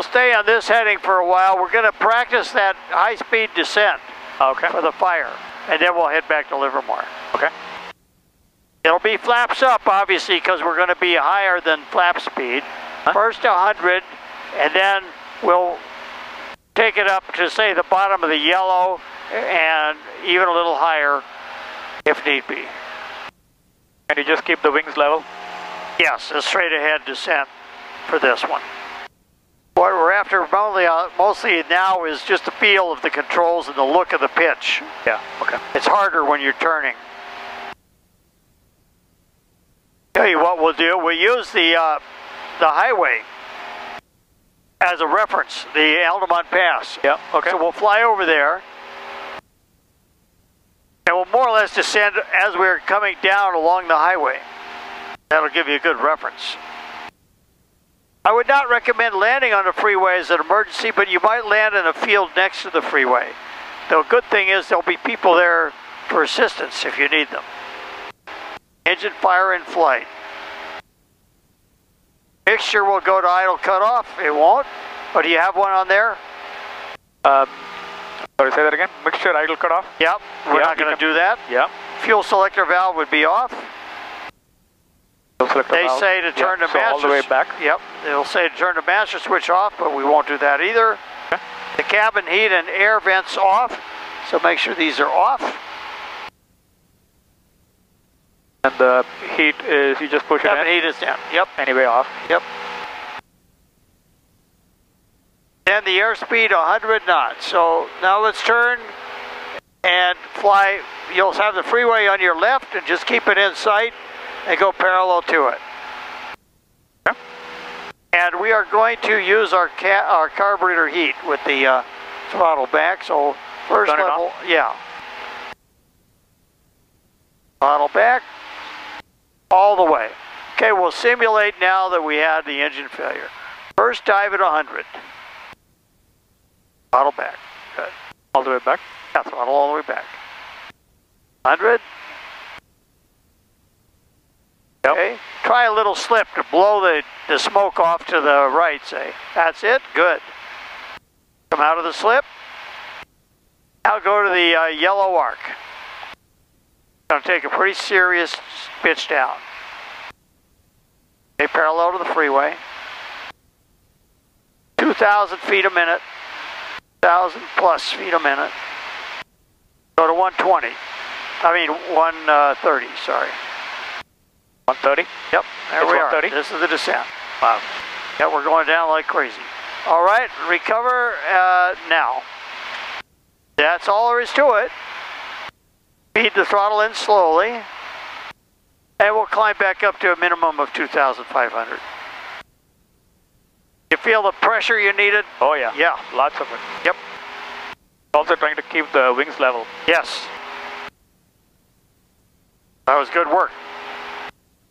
We'll stay on this heading for a while. We're going to practice that high-speed descent Okay. for the fire, and then we'll head back to Livermore. Okay. It'll be flaps up, obviously, because we're going to be higher than flap speed. Huh? First 100, and then we'll take it up to, say, the bottom of the yellow, and even a little higher if need be. Can you just keep the wings level? Yes, a straight ahead descent for this one. What we're after mostly, uh, mostly now is just the feel of the controls and the look of the pitch. Yeah. Okay. It's harder when you're turning. Tell you what we'll do. We'll use the uh, the highway as a reference, the Altamont Pass. Yeah. Okay. So we'll fly over there, and we'll more or less descend as we're coming down along the highway. That'll give you a good reference. I would not recommend landing on the freeway as an emergency, but you might land in a field next to the freeway. The good thing is there'll be people there for assistance if you need them. Engine fire in flight. Mixture will go to idle cutoff. It won't. But do you have one on there? Um, sorry, say that again. Mixture idle cutoff. Yep. We're Yeah, not going to do that. Yeah. Fuel selector valve would be off. They valve. say to turn yeah, the so master. all the way back. Yep. They'll say to turn the master switch off, but we won't do that either. Okay. The cabin heat and air vents off. So make sure these are off. And the heat is you just push it Cabin in. heat is down. Yep. Anyway, off. Yep. And the airspeed 100 knots. So now let's turn and fly. You'll have the freeway on your left and just keep it in sight and go parallel to it. Okay. And we are going to use our ca our carburetor heat with the uh, throttle back. So first Turn level, yeah. Throttle back all the way. Okay, we'll simulate now that we had the engine failure. First dive at 100. Throttle back. Good. All the way back. Yeah, throttle all the way back. 100. Yep. Okay. Try a little slip to blow the, the smoke off to the right, say. That's it. Good. Come out of the slip. Now go to the uh, yellow arc. To take a pretty serious pitch down. Okay, parallel to the freeway. 2,000 feet a minute. 1,000 plus feet a minute. Go to 120. I mean 130, sorry. 130. Yep, there It's we are. 130? This is the descent. Wow. Yeah, we're going down like crazy. All right, recover uh, now. That's all there is to it. Feed the throttle in slowly. And we'll climb back up to a minimum of 2,500. You feel the pressure you needed? Oh yeah. Yeah. Lots of it. Yep. Also trying to keep the wings level. Yes. That was good work.